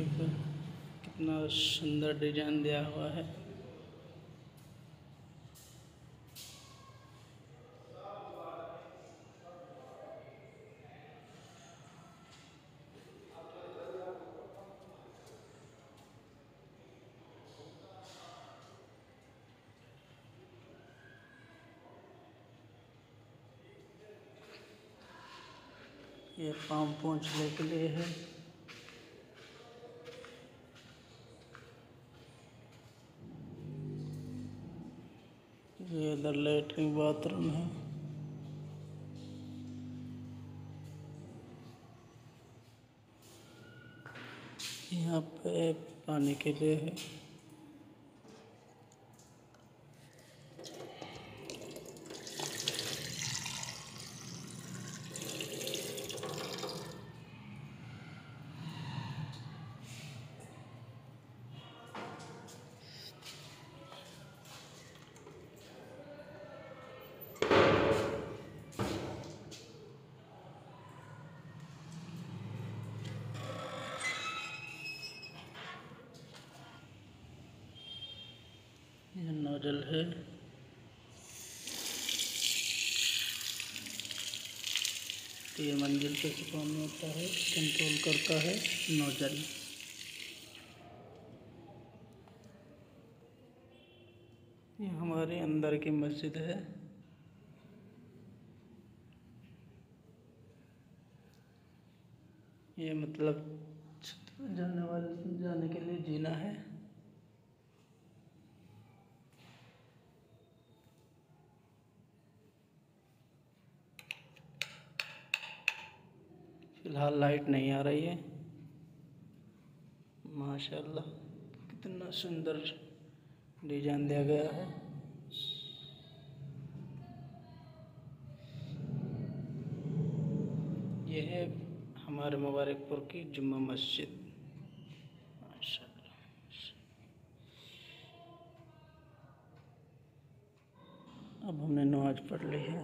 कितना सुंदर डिज़ाइन दिया हुआ है। ये पाँव पहुँचने के लिए है। ये इधर लेटरिन बाथरूम है। यहाँ पे पानी के लिए है। ये नोजल है। तो ये मंजिल पे पानी होता है कंट्रोल करता है नोजल। ये हमारे अंदर की मस्जिद है। ये मतलब जाने वाले जाने के लिए जीना है। फ़िलहाल लाइट नहीं आ रही है। माशाल्लाह, कितना सुंदर डिज़ाइन दिया गया है। यह है हमारे मुबारकपुर की जुम्मा मस्जिद। अब हमने नमाज़ पढ़ ली है।